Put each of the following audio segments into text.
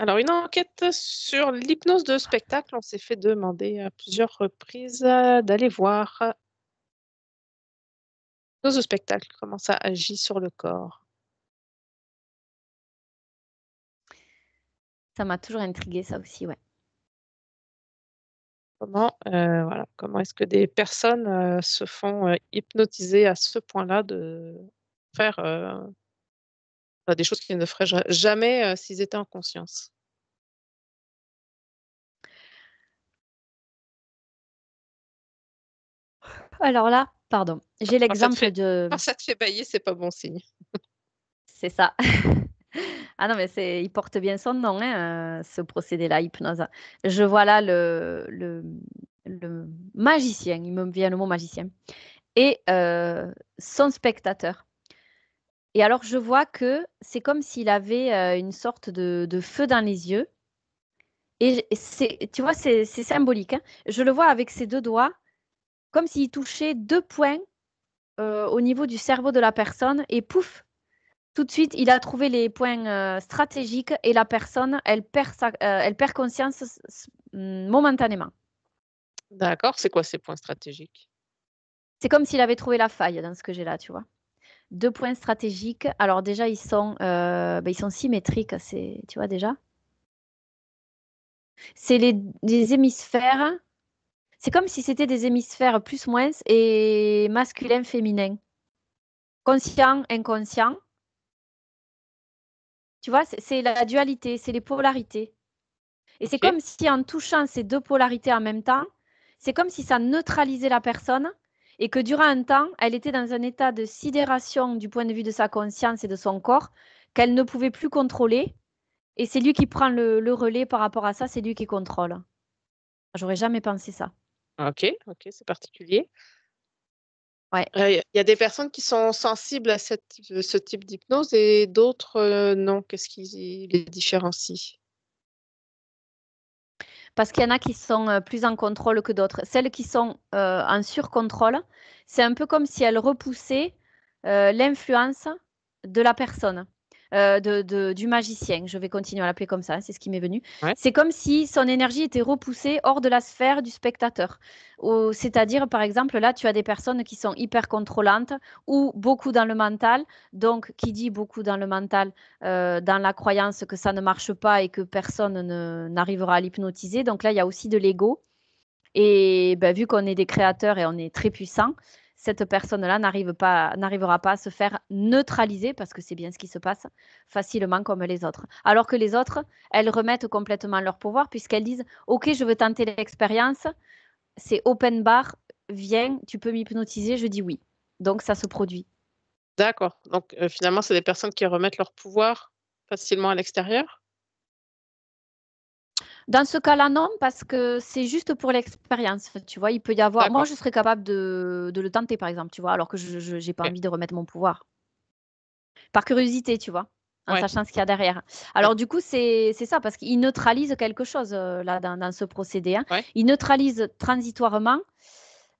Alors, une enquête sur l'hypnose de spectacle. On s'est fait demander à plusieurs reprises euh, d'aller voir euh, l'hypnose de spectacle, comment ça agit sur le corps. Ça m'a toujours intrigué, ça aussi, ouais. Comment, euh, voilà, comment est-ce que des personnes se font hypnotiser à ce point-là de faire des choses qu'ils ne feraient jamais s'ils étaient en conscience. Alors là, pardon, j'ai l'exemple de. Quand ça te fait bailler, c'est pas bon signe. c'est ça. ah non, mais c'est, il porte bien son nom, hein, ce procédé-là, hypnose. Je vois là le, le, le, magicien, il me vient le mot magicien, et son spectateur. Et alors, je vois que c'est comme s'il avait une sorte de, feu dans les yeux. Et tu vois, c'est, symbolique. Hein. Je le vois avec ses deux doigts, comme s'il touchait deux points au niveau du cerveau de la personne. Et pouf, tout de suite, il a trouvé les points stratégiques et la personne, elle perd, elle perd conscience momentanément. D'accord, c'est quoi ces points stratégiques? C'est comme s'il avait trouvé la faille dans ce que j'ai là, tu vois. Deux points stratégiques. Alors déjà, ils sont, euh, ben, ils sont symétriques, c'est, tu vois déjà. C'est les, hémisphères. C'est comme si c'était des hémisphères plus moins et masculin, féminin. Conscient, inconscient. Tu vois, c'est la dualité, c'est les polarités. Et c'est comme si en touchant ces deux polarités en même temps, c'est comme si ça neutralisait la personne et que durant un temps, elle était dans un état de sidération du point de vue de sa conscience et de son corps qu'elle ne pouvait plus contrôler. Et c'est lui qui prend le, relais par rapport à ça, c'est lui qui contrôle. J'aurais jamais pensé ça. Ok, ok, c'est particulier. Ouais. Euh, il y a des personnes qui sont sensibles à cette, ce type d'hypnose et d'autres euh, non? Qu'est-ce qui les différencie? Parce qu'il y en a qui sont plus en contrôle que d'autres. Celles qui sont en surcontrôle, c'est un peu comme si elles repoussaient l'influence de la personne. Euh, de, du magicien. Je vais continuer à l'appeler comme ça, c'est ce qui m'est venu. C'est comme si son énergie était repoussée hors de la sphère du spectateur. C'est-à-dire, par exemple, là, tu as des personnes qui sont hyper contrôlantes ou beaucoup dans le mental. Donc, qui dit beaucoup dans le mental, euh, dans la croyance que ça ne marche pas et que personne n'arrivera à l'hypnotiser. Donc là, il y a aussi de l'ego. Et ben, vu qu'on est des créateurs et on est très puissants, cette personne-là n'arrive pas, n'arrivera pas à se faire neutraliser, parce que c'est bien ce qui se passe, facilement comme les autres. Alors que les autres, elles remettent complètement leur pouvoir, puisqu'elles disent, OK, je veux tenter l'expérience, c'est open bar, viens, tu peux m'hypnotiser, je dis oui. Donc ça se produit. D'accord. Donc euh, finalement, c'est des personnes qui remettent leur pouvoir facilement à l'extérieur? Dans ce cas-là, non, parce que c'est juste pour l'expérience. Tu vois, il peut y avoir. Moi, je serais capable de, le tenter, par exemple, tu vois, alors que je n'ai pas envie de remettre mon pouvoir. Par curiosité, tu vois, en sachant ce qu'il y a derrière. Alors, du coup, c'est ça, parce qu'il neutralise quelque chose, euh, là, dans, ce procédé. Hein. Il neutralise transitoirement.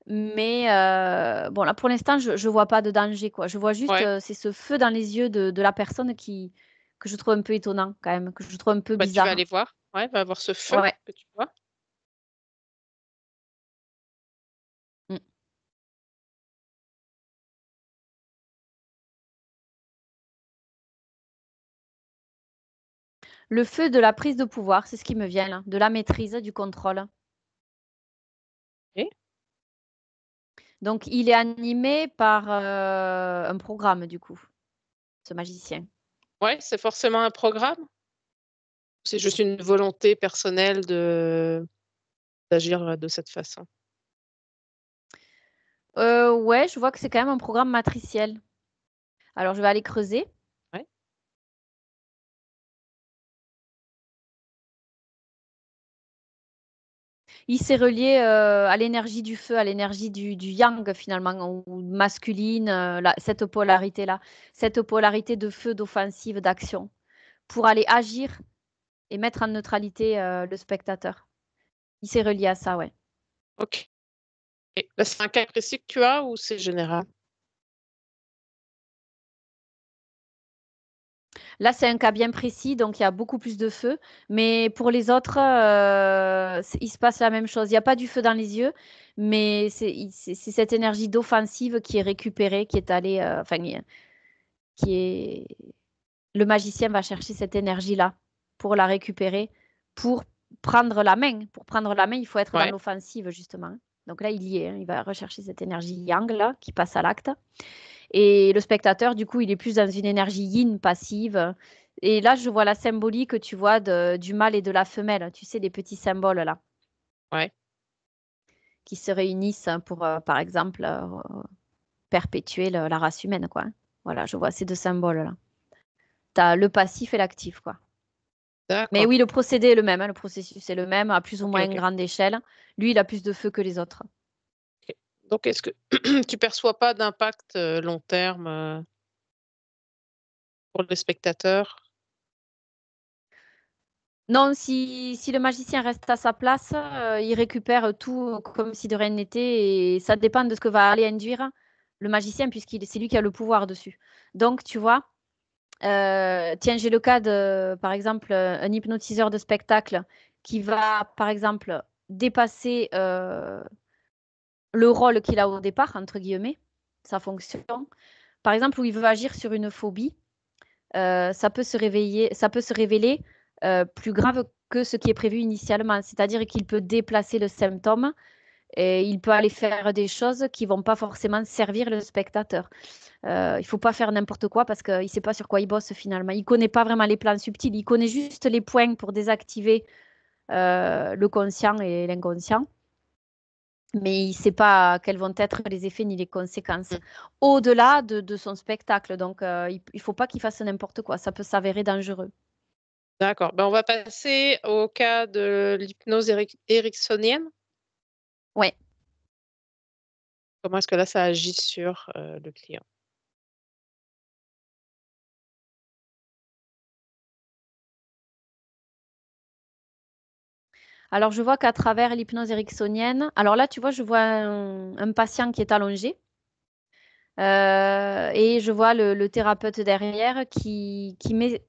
Mais euh, bon, là, pour l'instant, je ne vois pas de danger. Quoi. Je vois juste, euh, c'est ce feu dans les yeux de, la personne qui, que je trouve un peu étonnant, quand même, que je trouve un peu bah, bizarre. Tu vas aller voir. Ouais, va avoir ce feu que tu vois. Mmh. Le feu de la prise de pouvoir, c'est ce qui me vient là, de la maîtrise, du contrôle. Et Donc, il est animé par euh, un programme, du coup, ce magicien. Ouais, c'est forcément un programme? C'est juste une volonté personnelle d'agir, de cette façon? Euh, ouais, je vois que c'est quand même un programme matriciel. Alors je vais aller creuser. Il s'est relié, euh, à l'énergie du feu, à l'énergie du yang finalement ou masculine, euh, cette polarité-là. Cette polarité de feu, d'offensive, d'action pour aller agir et mettre en neutralité euh, le spectateur. Il s'est relié à ça, ouais. Ok. C'est un cas précis que tu as ou c'est général? Là, c'est un cas bien précis, donc il y a beaucoup plus de feu. Mais pour les autres, euh, il se passe la même chose. Il n'y a pas du feu dans les yeux, mais c'est cette énergie d'offensive qui est récupérée, qui est allée, euh, enfin, qui est. Le magicien va chercher cette énergie-là pour la récupérer, pour prendre la main. Pour prendre la main, il faut être dans l'offensive, justement. Donc là, il y est. Hein. Il va rechercher cette énergie yang, là, qui passe à l'acte. Et le spectateur, du coup, il est plus dans une énergie yin passive. Et là, je vois la symbolique, tu vois, du mâle et de la femelle. Tu sais, des petits symboles là. Ouais. Qui se réunissent pour, euh, par exemple, euh, perpétuer la race humaine, quoi. Voilà, je vois ces deux symboles-là. Tu as le passif et l'actif, quoi. Mais oui, le procédé est le même, hein, le processus est le même, à plus ou moins grande échelle. Lui, il a plus de feu que les autres. Donc, est-ce que tu perçois pas d'impact long terme pour le spectateur Non, si, le magicien reste à sa place, il récupère tout comme si de rien n'était et ça dépend de ce que va aller induire le magicien puisqu'il c'est lui qui a le pouvoir dessus. Donc, tu vois, tiens, j'ai le cas de, par exemple, un hypnotiseur de spectacle qui va, par exemple, dépasser le rôle qu'il a au départ, entre guillemets, sa fonction. Par exemple, où il veut agir sur une phobie, euh, ça, peut se réveiller, ça peut se révéler euh, plus grave que ce qui est prévu initialement. C'est-à-dire qu'il peut déplacer le symptôme et il peut aller faire des choses qui vont pas forcément servir le spectateur. Euh, il faut pas faire n'importe quoi parce qu'il ne sait pas sur quoi il bosse finalement. Il connaît pas vraiment les plans subtils. Il connaît juste les points pour désactiver euh, le conscient et l'inconscient mais il ne sait pas quels vont être les effets ni les conséquences au-delà de, son spectacle. Donc, euh, il ne faut pas qu'il fasse n'importe quoi. Ça peut s'avérer dangereux. D'accord. Ben, on va passer au cas de l'hypnose ericksonienne. Oui. Comment est-ce que là, ça agit sur euh, le client? Alors, je vois qu'à travers l'hypnose ericksonienne, alors là, tu vois, je vois un, patient qui est allongé. Euh, et je vois le, thérapeute derrière qui, met,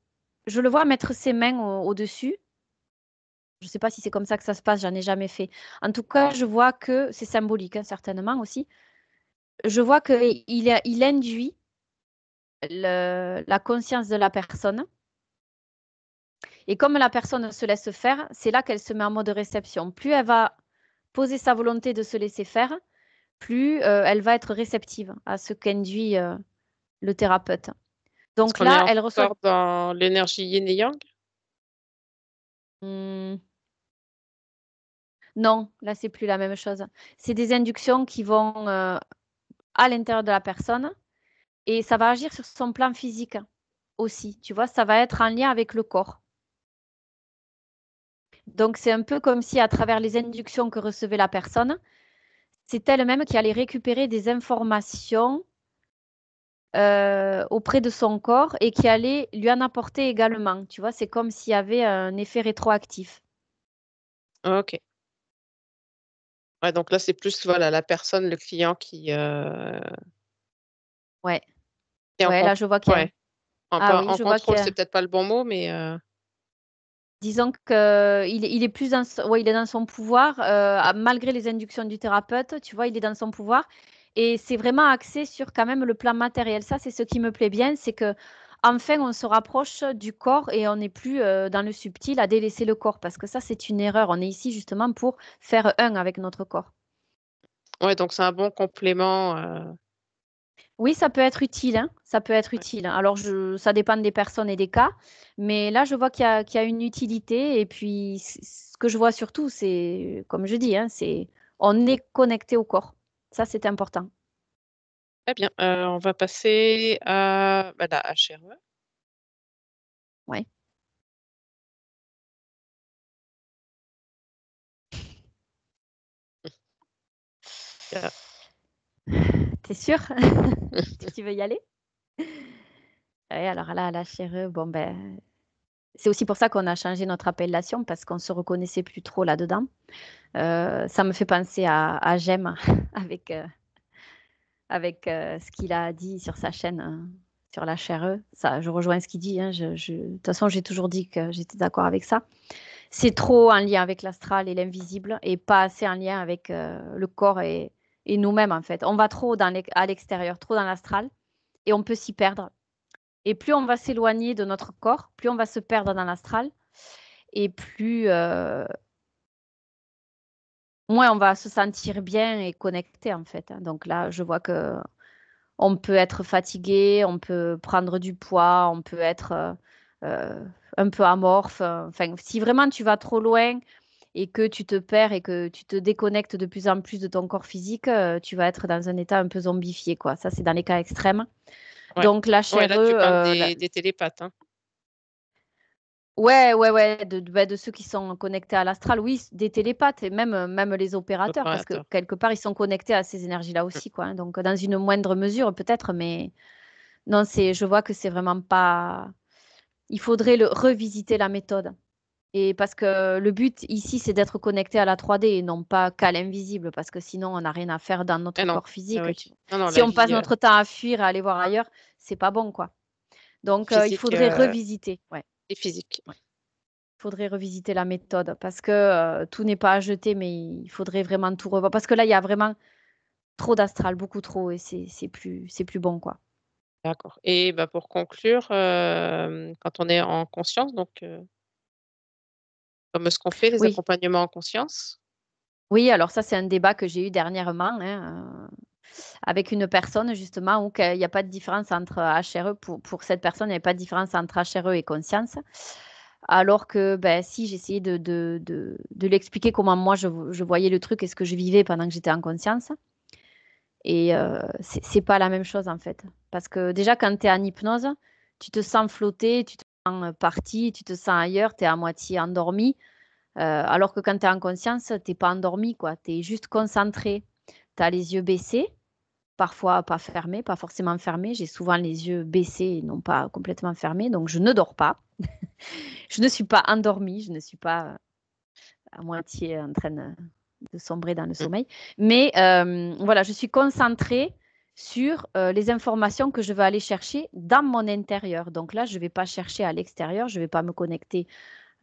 je le vois mettre ses mains au-dessus. je ne sais pas si c'est comme ça que ça se passe, j'en ai jamais fait. En tout cas, je vois que c'est symbolique, hein, certainement aussi. Je vois qu'il il induit la conscience de la personne et comme la personne se laisse faire, c'est là qu'elle se met en mode réception. Plus elle va poser sa volonté de se laisser faire, plus euh, elle va être réceptive à ce qu'induit euh, le thérapeute. Donc là, elle ressort dans l'énergie yin et yang? Mmh. Non, là c'est plus la même chose. C'est des inductions qui vont euh, à l'intérieur de la personne et ça va agir sur son plan physique aussi. Tu vois, ça va être en lien avec le corps. Donc, c'est un peu comme si, à travers les inductions que recevait la personne, c'est elle-même qui allait récupérer des informations euh, auprès de son corps et qui allait lui en apporter également. Tu vois, c'est comme s'il y avait un effet rétroactif. Ok. Ouais, donc là, c'est plus voilà, la personne, le client qui. Euh... Ouais. Ouais, là, je vois qu'il y a. En, ah, oui, contrôle, c'est peut-être pas le bon mot, mais. Euh, Disons qu'il il est plus dans, il est dans son pouvoir, euh, malgré les inductions du thérapeute, tu vois, il est dans son pouvoir. Et c'est vraiment axé sur quand même le plan matériel. Ça, c'est ce qui me plaît bien, c'est que enfin, on se rapproche du corps et on n'est plus euh, dans le subtil à délaisser le corps, parce que ça, c'est une erreur. On est ici justement pour faire un avec notre corps. Ouais, donc c'est un bon complément. Euh, oui, ça peut être utile, hein, ça peut être utile. Alors je ça dépend des personnes et des cas, mais là je vois qu'il y a une utilité et puis ce que je vois surtout, c'est comme je dis, hein, c'est on est connecté au corps. Ça, c'est important. Très bien, euh, on va passer à, bah, la HRE. Ouais. T'es sûr Tu veux y aller Oui, alors là, la chère, bon ben, c'est aussi pour ça qu'on a changé notre appellation parce qu'on se reconnaissait plus trop là-dedans. Euh, ça me fait penser à, à Jem avec, euh, avec euh, ce qu'il a dit sur sa chaîne sur la chair. Ça, je rejoins ce qu'il dit. Hein, de toute façon, j'ai toujours dit que j'étais d'accord avec ça. C'est trop en lien avec l'astral et l'invisible et pas assez en lien avec le corps et, nous-mêmes, en fait. On va trop à l'extérieur, trop dans l'astral et on peut s'y perdre. Et plus on va s'éloigner de notre corps, plus on va se perdre dans l'astral et plus euh, moins on va se sentir bien et connecté en fait. Donc là, je vois que on peut être fatigué, on peut prendre du poids, on peut être euh, euh, un peu amorphe. Enfin, si vraiment tu vas trop loin et que tu te perds et que tu te déconnectes de plus en plus de ton corps physique, euh, tu vas être dans un état un peu zombifié. Quoi. Ça, c'est dans les cas extrêmes. Donc la chair, des, des, télépathes. Hein. Ouais, ouais, ouais, de, bah, de, ceux qui sont connectés à l'astral, oui, des télépathes et même, euh, même les opérateurs, parce que quelque part, ils sont connectés à ces énergies-là aussi, quoi. Hein. donc, dans une moindre mesure, peut-être, mais non, c'est, je vois que c'est vraiment pas. Il faudrait le, revisiter la méthode. Et parce que le but ici, c'est d'être connecté à la 3D et non pas qu'à l'invisible, parce que sinon, on n'a rien à faire dans notre eh corps physique. Ah si on passe euh notre temps à fuir, à aller voir ailleurs, c'est pas bon, quoi. Donc, euh, il faudrait revisiter. Ouais physique. Il faudrait revisiter la méthode parce que euh, tout n'est pas à jeter, mais il faudrait vraiment tout revoir. Parce que là, il y a vraiment trop d'astral, beaucoup trop, et c'est plus, plus bon. quoi. D'accord. Et bah, pour conclure, euh, quand on est en conscience, donc euh, comme ce qu'on fait, les accompagnements en conscience Oui, alors ça, c'est un débat que j'ai eu dernièrement. Hein, avec une personne justement où il n'y a pas de différence entre HRE, pour, pour cette personne, il n'y a pas de différence entre HRE et conscience. Alors que ben, si j'essayais de, de, de, de l'expliquer comment moi je, je, voyais le truc et ce que je vivais pendant que j'étais en conscience. Et euh, c'est pas la même chose en fait. Parce que déjà, quand tu es en hypnose, tu te sens flotter, tu te parti, tu te sens ailleurs, tu es à moitié endormi. Euh, alors que quand tu es en conscience, tu n'es pas endormi, tu es juste concentré. Tu as les yeux baissés, parfois pas fermés, pas forcément fermés. J'ai souvent les yeux baissés et non pas complètement fermés, donc je ne dors pas. je ne suis pas endormie, je ne suis pas euh, à moitié en train de sombrer dans le mmh. sommeil. Mais euh, voilà, je suis concentrée sur euh, les informations que je veux aller chercher dans mon intérieur. Donc là, je ne vais pas chercher à l'extérieur, je ne vais pas me connecter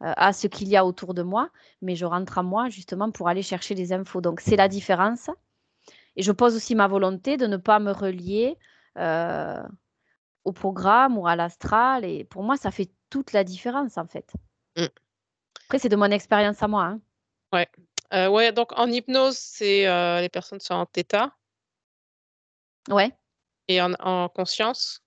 à ce qu'il y a autour de moi, mais je rentre en moi justement pour aller chercher les infos. Donc c'est la différence et je pose aussi ma volonté de ne pas me relier euh, au programme ou à l'astral. Et pour moi, ça fait toute la différence, en fait. Mmh. Après, c'est de mon expérience à moi. Hein. Ouais. Euh, ouais, donc en hypnose, c'est euh, les personnes sont en θ. Ouais. Et en, en conscience?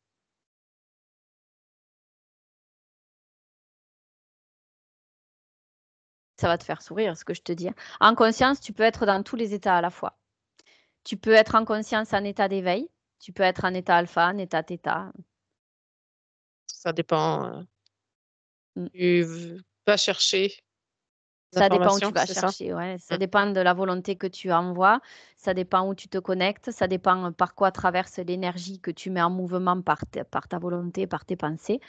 Ça va te faire sourire ce que je te dis. Hein. En conscience, tu peux être dans tous les états à la fois. Tu peux être en conscience en état d'éveil. Tu peux être en état alpha, en état θ. Ça dépend. Euh, mmh. Tu vas chercher. Ça dépend où tu vas chercher, ouais. Ça mmh. dépend de la volonté que tu envoies, ça dépend où tu te connectes, ça dépend par quoi traverse l'énergie que tu mets en mouvement par, par ta volonté, par tes pensées.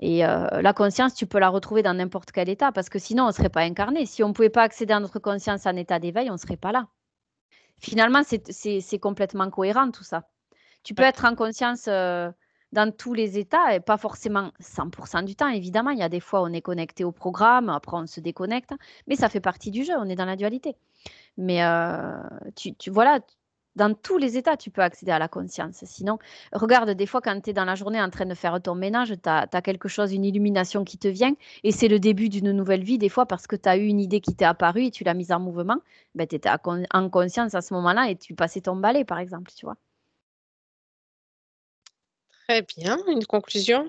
Et euh, la conscience, tu peux la retrouver dans n'importe quel état, parce que sinon, on ne serait pas incarné. Si on ne pouvait pas accéder à notre conscience en état d'éveil, on ne serait pas là finalement, c'est complètement cohérent tout ça. Tu peux être en conscience euh, dans tous les états et pas forcément 100% du temps, évidemment. Il y a des fois, on est connecté au programme, après on se déconnecte, mais ça fait partie du jeu, on est dans la dualité. Mais euh, tu, voilà, dans tous les états, tu peux accéder à la conscience. Sinon, regarde, des fois, quand tu es dans la journée en train de faire ton ménage, tu as, quelque chose, une illumination qui te vient, et c'est le début d'une nouvelle vie, des fois, parce que tu as eu une idée qui t'est apparue et tu l'as mise en mouvement. Ben, tu étais en conscience à ce moment-là et tu passais ton balai, par exemple, tu vois. Très bien. Une conclusion?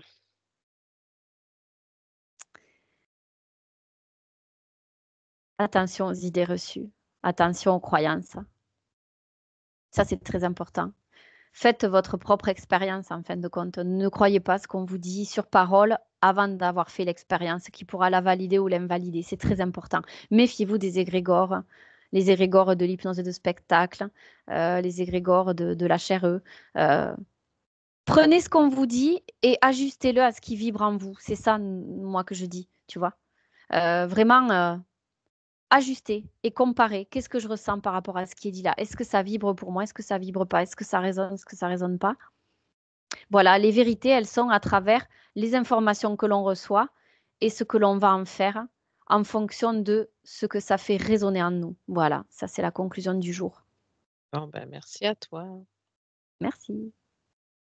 Attention aux idées reçues. Attention aux croyances. Ça, c'est très important. Faites votre propre expérience en fin de compte. Ne croyez pas ce qu'on vous dit sur parole avant d'avoir fait l'expérience qui pourra la valider ou l'invalider. C'est très important. Méfiez-vous des égrégores, les égrégores de l'hypnose de spectacle, euh, les égrégores de, de l'HRE. Euh, prenez ce qu'on vous dit et ajustez-le à ce qui vibre en vous. C'est ça, moi, que je dis, tu vois. Euh, vraiment, ajuster et comparer. Qu'est-ce que je ressens par rapport à ce qui est dit là? Est-ce que ça vibre pour moi? Est-ce que ça vibre pas? Est-ce que ça résonne? Est-ce que ça résonne pas? Voilà, les vérités, elles sont à travers les informations que l'on reçoit et ce que l'on va en faire en fonction de ce que ça fait résonner en nous. Voilà, ça c'est la conclusion du jour. Bon, ben, merci à toi. Merci.